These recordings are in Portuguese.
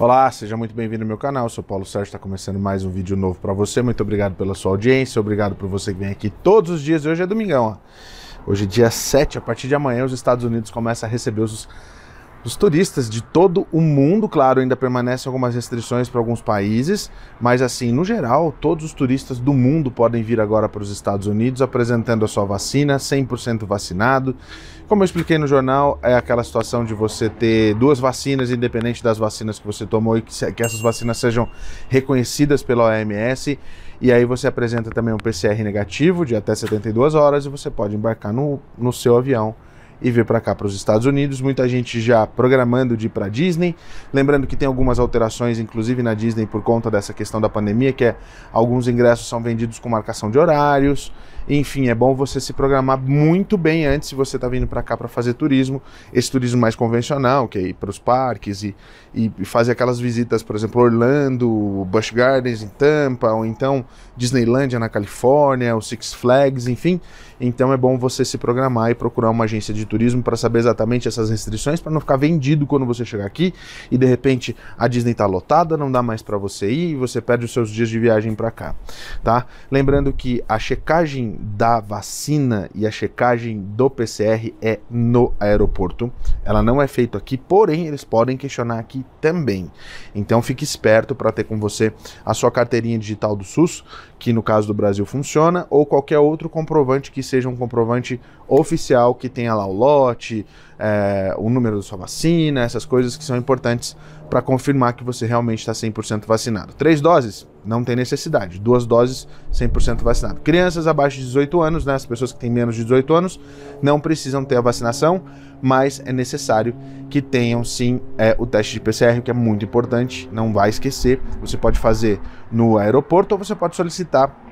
Olá, seja muito bem-vindo ao meu canal. Eu sou Paulo Sérgio, está começando mais um vídeo novo para você. Muito obrigado pela sua audiência, obrigado por você que vem aqui todos os dias. Hoje é domingão, ó. Hoje, dia 7, a partir de amanhã, os Estados Unidos começam a receber os os turistas de todo o mundo, claro, ainda permanecem algumas restrições para alguns países, mas assim, no geral, todos os turistas do mundo podem vir agora para os Estados Unidos apresentando a sua vacina, 100% vacinado. Como eu expliquei no jornal, é aquela situação de você ter duas vacinas, independente das vacinas que você tomou, e que, que essas vacinas sejam reconhecidas pela OMS. E aí você apresenta também um PCR negativo de até 72 horas e você pode embarcar no, no seu avião e vir para cá para os Estados Unidos. Muita gente já programando de ir para Disney. Lembrando que tem algumas alterações, inclusive na Disney, por conta dessa questão da pandemia, que é alguns ingressos são vendidos com marcação de horários. Enfim, é bom você se programar muito bem antes se você está vindo para cá para fazer turismo, esse turismo mais convencional, que é ir para os parques e, e, fazer aquelas visitas, por exemplo, Orlando, Busch Gardens em Tampa, ou então Disneylandia na Califórnia, o Six Flags, enfim. Então é bom você se programar e procurar uma agência de turismo para saber exatamente essas restrições, para não ficar vendido quando você chegar aqui e de repente a Disney está lotada, não dá mais para você ir e você perde os seus dias de viagem para cá, tá? Lembrando que a checagem da vacina e a checagem do PCR é no aeroporto. Ela não é feita aqui, porém eles podem questionar aqui também. Então fique esperto para ter com você a sua carteirinha digital do SUS, que no caso do Brasil funciona, ou qualquer outro comprovante que seja um comprovante oficial que tenha lá o lote, é, o número da sua vacina, essas coisas que são importantes para confirmar que você realmente está 100% vacinado. Três doses? Não tem necessidade. Duas doses, 100% vacinado. Crianças abaixo de 18 anos, né, as pessoas que têm menos de 18 anos, não precisam ter a vacinação, mas é necessário que tenham sim é, o teste de PCR, que é muito importante, não vai esquecer. Você pode fazer no aeroporto ou você pode solicitar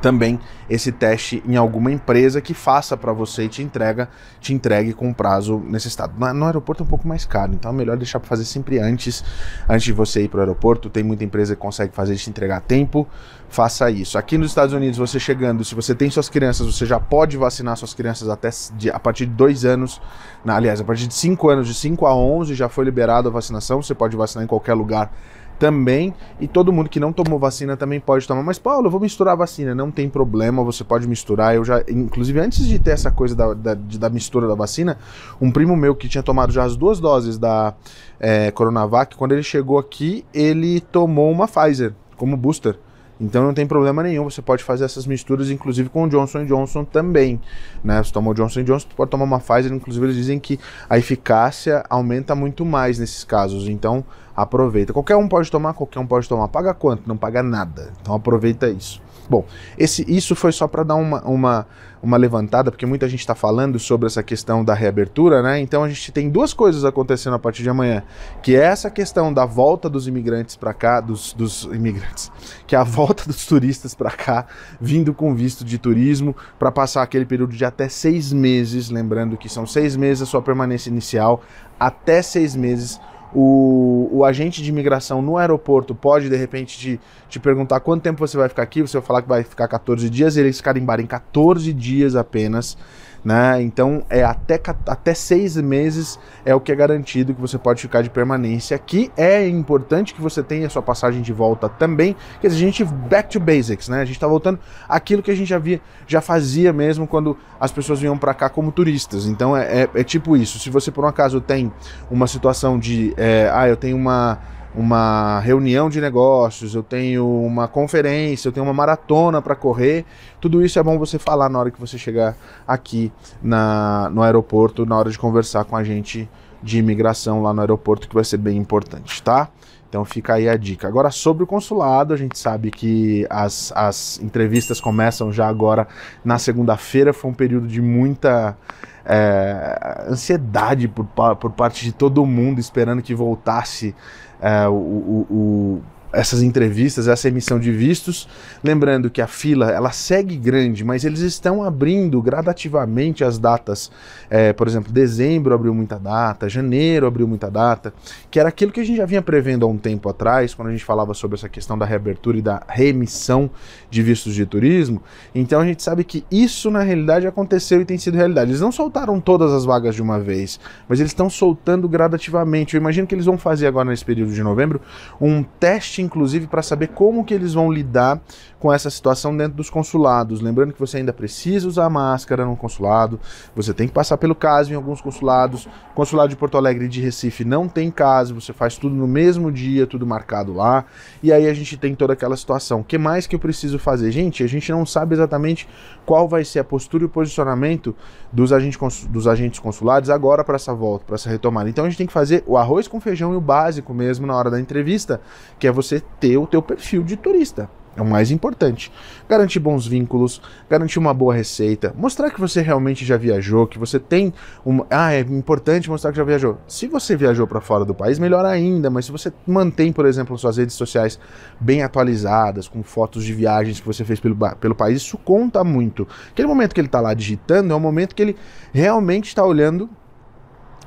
também esse teste em alguma empresa que faça para você e te entrega, te entregue com prazo necessitado. No, no aeroporto é um pouco mais caro, então é melhor deixar para fazer sempre antes, antes de você ir para o aeroporto. Tem muita empresa que consegue fazer te entregar a tempo. Faça isso. Aqui nos Estados Unidos, você chegando, se você tem suas crianças, você já pode vacinar suas crianças até de, a partir de dois anos. Na, aliás, a partir de cinco anos, de 5 a 11 já foi liberado a vacinação. Você pode vacinar em qualquer lugar também. E todo mundo que não tomou vacina também pode tomar. Mas, Paulo, eu vou misturar a vacina. Não tem problema, você pode misturar. Eu já, inclusive, antes de ter essa coisa da, da, da mistura da vacina, um primo meu que tinha tomado já as duas doses da é, Coronavac, quando ele chegou aqui, ele tomou uma Pfizer como booster. Então não tem problema nenhum, você pode fazer essas misturas, inclusive com o Johnson Johnson também. Né? Você tomou Johnson Johnson, pode tomar uma Pfizer, inclusive eles dizem que a eficácia aumenta muito mais nesses casos. Então aproveita. Qualquer um pode tomar, qualquer um pode tomar. Paga quanto? Não paga nada. Então aproveita isso. Bom, esse, isso foi só para dar uma, uma, uma levantada, porque muita gente está falando sobre essa questão da reabertura, né? Então a gente tem duas coisas acontecendo a partir de amanhã, que é essa questão da volta dos imigrantes para cá, dos, dos imigrantes, que é a volta dos turistas para cá, vindo com visto de turismo, para passar aquele período de até seis meses, lembrando que são seis meses a sua permanência inicial, até seis meses o, o, agente de imigração no aeroporto pode, de repente, te, te perguntar quanto tempo você vai ficar aqui, você vai falar que vai ficar 14 dias, e eles carimbarem 14 dias apenas né? Então é até, até seis meses é o que é garantido que você pode ficar de permanência aqui. É importante que você tenha sua passagem de volta também. Quer dizer, a gente back to basics, né? A gente está voltando aquilo que a gente já via, já fazia mesmo quando as pessoas vinham para cá como turistas. Então é, é, é, tipo isso. Se você por um acaso tem uma situação de, é, ah, eu tenho uma uma reunião de negócios, eu tenho uma conferência, eu tenho uma maratona para correr. Tudo isso é bom você falar na hora que você chegar aqui na, no aeroporto, na hora de conversar com a gente de imigração lá no aeroporto, que vai ser bem importante, tá? Então fica aí a dica. Agora, sobre o consulado, a gente sabe que as, as entrevistas começam já agora na segunda-feira. Foi um período de muita é, ansiedade por, por parte de todo mundo, esperando que voltasse é, o, o, o essas entrevistas, essa emissão de vistos. Lembrando que a fila ela segue grande, mas eles estão abrindo gradativamente as datas. É, por exemplo, dezembro abriu muita data, janeiro abriu muita data, que era aquilo que a gente já vinha prevendo há um tempo atrás, quando a gente falava sobre essa questão da reabertura e da reemissão de vistos de turismo. Então a gente sabe que isso na realidade aconteceu e tem sido realidade. Eles não soltaram todas as vagas de uma vez, mas eles estão soltando gradativamente. Eu imagino que eles vão fazer agora nesse período de novembro um teste inclusive, para saber como que eles vão lidar com essa situação dentro dos consulados. Lembrando que você ainda precisa usar máscara no consulado, você tem que passar pelo caso em alguns consulados. Consulado de Porto Alegre e de Recife não tem caso, você faz tudo no mesmo dia, tudo marcado lá. E aí a gente tem toda aquela situação. O que mais que eu preciso fazer? Gente, a gente não sabe exatamente qual vai ser a postura e o posicionamento dos agentes, dos agentes consulares agora para essa volta, para essa retomada. Então a gente tem que fazer o arroz com feijão e o básico mesmo na hora da entrevista, que é você ter o teu perfil de turista. É o mais importante. Garantir bons vínculos, garantir uma boa receita, mostrar que você realmente já viajou, que você tem uma. Ah, é importante mostrar que já viajou. Se você viajou para fora do país, melhor ainda, mas se você mantém, por exemplo, suas redes sociais bem atualizadas, com fotos de viagens que você fez pelo, pelo país, isso conta muito. Aquele momento que ele está lá digitando é o momento que ele realmente está olhando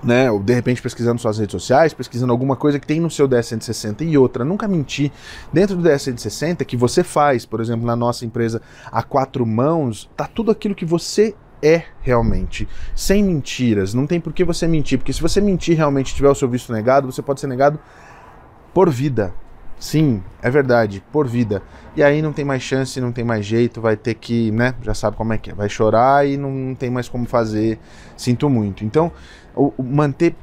né? Ou de repente pesquisando suas redes sociais, pesquisando alguma coisa que tem no seu DS160 e outra. Nunca mentir. Dentro do DS160 que você faz, por exemplo, na nossa empresa a quatro mãos, tá tudo aquilo que você é realmente, sem mentiras. Não tem por que você mentir, porque se você mentir realmente tiver o seu visto negado, você pode ser negado por vida. Sim, é verdade, por vida. E aí não tem mais chance, não tem mais jeito, vai ter que, né? Já sabe como é que é. Vai chorar e não tem mais como fazer. Sinto muito. Então, manter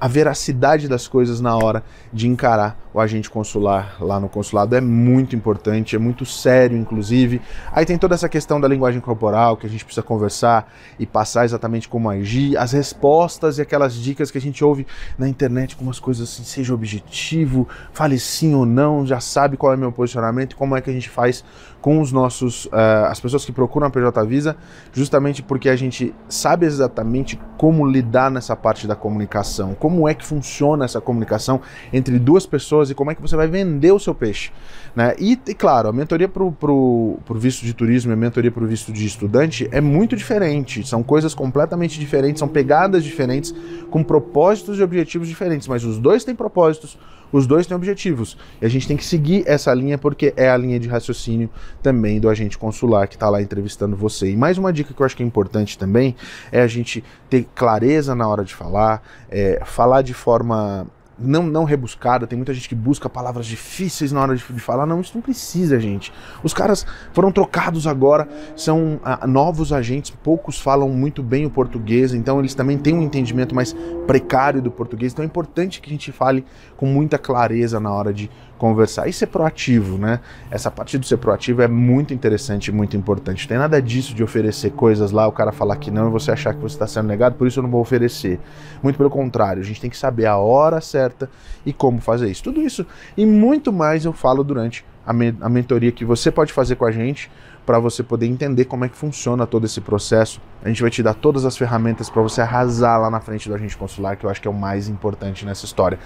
a veracidade das coisas na hora de encarar o agente consular lá no consulado é muito importante, é muito sério, inclusive. Aí tem toda essa questão da linguagem corporal que a gente precisa conversar e passar exatamente como agir, as respostas e aquelas dicas que a gente ouve na internet, como as coisas assim, seja objetivo, fale sim ou não, já sabe qual é o meu posicionamento como é que a gente faz com os nossos, uh, as pessoas que procuram a PJ Visa, justamente porque a gente sabe exatamente como lidar nessa parte da comunicação, como é que funciona essa comunicação entre duas pessoas e como é que você vai vender o seu peixe. Né? E, e claro, a mentoria para o visto de turismo e a mentoria para o visto de estudante é muito diferente, são coisas completamente diferentes, são pegadas diferentes, com propósitos e objetivos diferentes, mas os dois têm propósitos, os dois têm objetivos. E a gente tem que seguir essa linha porque é a linha de raciocínio também do agente consular que está lá entrevistando você. E mais uma dica que eu acho que é importante também é a gente ter clareza na hora de falar, é, falar de forma não, não rebuscada. Tem muita gente que busca palavras difíceis na hora de, de, falar. Não, isso não precisa, gente. Os caras foram trocados agora, são ah, novos agentes, poucos falam muito bem o português, então eles também têm um entendimento mais precário do português. Então é importante que a gente fale com muita clareza na hora de conversar e ser proativo, né? Essa parte do ser proativo é muito interessante e muito importante. Tem nada disso de oferecer coisas lá, o cara falar que não e você achar que você está sendo negado, por isso eu não vou oferecer. Muito pelo contrário, a gente tem que saber a hora certa e como fazer isso. Tudo isso e muito mais eu falo durante a, me a mentoria que você pode fazer com a gente para você poder entender como é que funciona todo esse processo. A gente vai te dar todas as ferramentas para você arrasar lá na frente do agente consular, que eu acho que é o mais importante nessa história.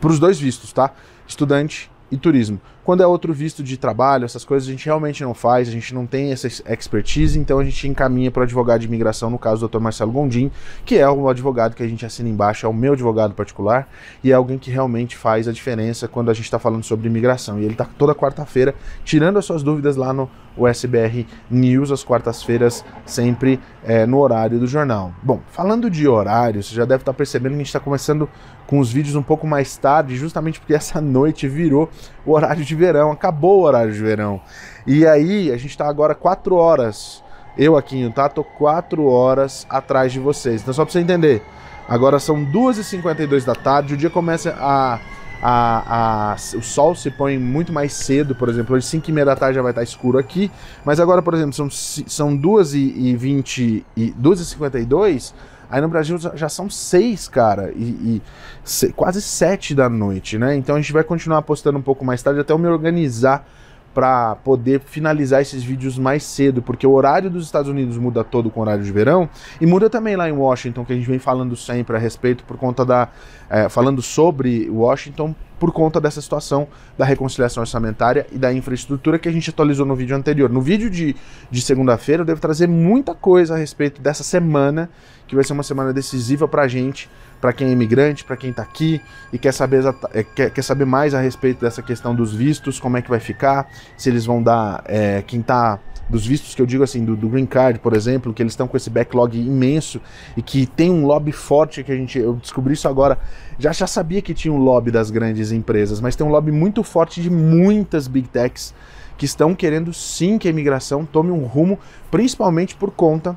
Para os dois vistos, tá? estudante e turismo. Quando é outro visto de trabalho, essas coisas a gente realmente não faz, a gente não tem essa expertise, então a gente encaminha para o advogado de imigração, no caso do Dr. Marcelo Gondim, que é o advogado que a gente assina embaixo, é o meu advogado particular, e é alguém que realmente faz a diferença quando a gente está falando sobre imigração. E ele está toda quarta-feira tirando as suas dúvidas lá no SBR News, às quartas-feiras, sempre é, no horário do jornal. Bom, falando de horário, você já deve estar tá percebendo que a gente está começando com os vídeos um pouco mais tarde, justamente porque essa noite virou o horário de verão, acabou o horário de verão. E aí, a gente está agora 4 horas. Eu aqui, tá? Tô 4 horas atrás de vocês. Então, só para você entender, agora são 2h52 da tarde, o dia começa a. A, a, o sol se põe muito mais cedo, por exemplo, hoje 5 e meia da tarde já vai estar escuro aqui, mas agora, por exemplo, são, são 2h20 e 2h52, Aí no Brasil já são seis, cara, e, e se, quase sete da noite, né? Então a gente vai continuar postando um pouco mais tarde até eu me organizar para poder finalizar esses vídeos mais cedo, porque o horário dos Estados Unidos muda todo com o horário de verão e muda também lá em Washington, que a gente vem falando sempre a respeito por conta da. É, falando sobre Washington por conta dessa situação da reconciliação orçamentária e da infraestrutura que a gente atualizou no vídeo anterior. No vídeo de, de segunda-feira eu devo trazer muita coisa a respeito dessa semana, que vai ser uma semana decisiva para a gente, para quem é imigrante, para quem está aqui e quer saber, é, quer, quer saber mais a respeito dessa questão dos vistos, como é que vai ficar, se eles vão dar, é, quem está dos vistos que eu digo assim, do, do Green Card, por exemplo, que eles estão com esse backlog imenso e que tem um lobby forte que a gente, eu descobri isso agora, já já sabia que tinha um lobby das grandes empresas, mas tem um lobby muito forte de muitas big techs que estão querendo sim que a imigração tome um rumo, principalmente por conta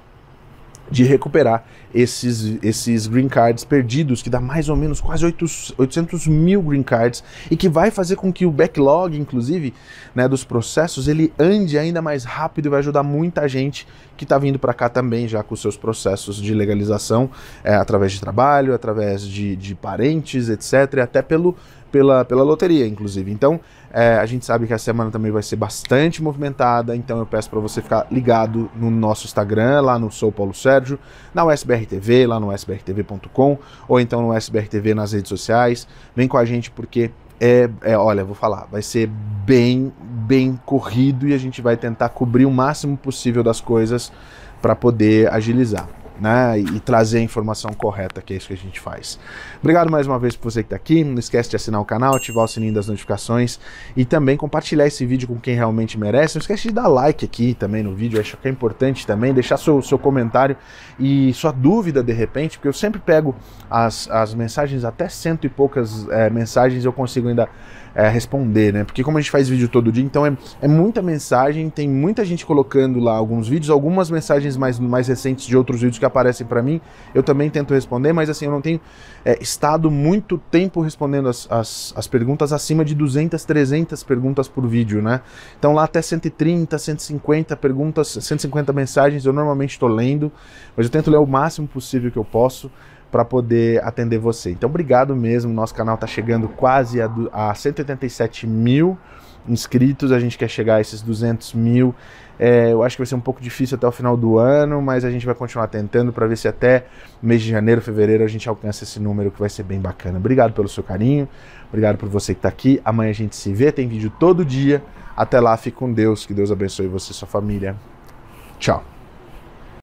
de recuperar esses, esses green cards perdidos, que dá mais ou menos quase 800 mil green cards, e que vai fazer com que o backlog, inclusive, né, dos processos, ele ande ainda mais rápido e vai ajudar muita gente que está vindo para cá também já com seus processos de legalização, é, através de trabalho, através de, de parentes, etc., até pelo pela, pela loteria, inclusive. Então, é, a gente sabe que a semana também vai ser bastante movimentada, então eu peço para você ficar ligado no nosso Instagram, lá no Sou Paulo Sérgio, na USBR TV, lá no sbrtv.com, ou então no SBR TV nas redes sociais. Vem com a gente porque é, é, olha, vou falar, vai ser bem, bem corrido e a gente vai tentar cobrir o máximo possível das coisas para poder agilizar né, e, trazer a informação correta, que é isso que a gente faz. Obrigado mais uma vez por você que está aqui. Não esquece de assinar o canal, ativar o sininho das notificações e também compartilhar esse vídeo com quem realmente merece. Não esquece de dar like aqui também no vídeo, acho que é importante também, deixar seu, seu comentário e sua dúvida de repente, porque eu sempre pego as, as mensagens, até cento e poucas é, mensagens eu consigo ainda é, responder, né? Porque como a gente faz vídeo todo dia, então é, é muita mensagem, tem muita gente colocando lá alguns vídeos, algumas mensagens mais, mais recentes de outros vídeos que aparecem para mim, eu também tento responder, mas assim, eu não tenho é, estado muito tempo respondendo as, as, as, perguntas acima de 200, 300 perguntas por vídeo, né? Então lá até 130, 150 perguntas, 150 mensagens eu normalmente estou lendo, mas eu tento ler o máximo possível que eu posso para poder atender você. Então, obrigado mesmo. Nosso canal está chegando quase a, a 187 mil inscritos. A gente quer chegar a esses 200 mil. É, eu acho que vai ser um pouco difícil até o final do ano, mas a gente vai continuar tentando para ver se até mês de janeiro, fevereiro a gente alcança esse número que vai ser bem bacana. Obrigado pelo seu carinho, obrigado por você que está aqui. Amanhã a gente se vê, tem vídeo todo dia. Até lá, fique com Deus, que Deus abençoe você e sua família. Tchau.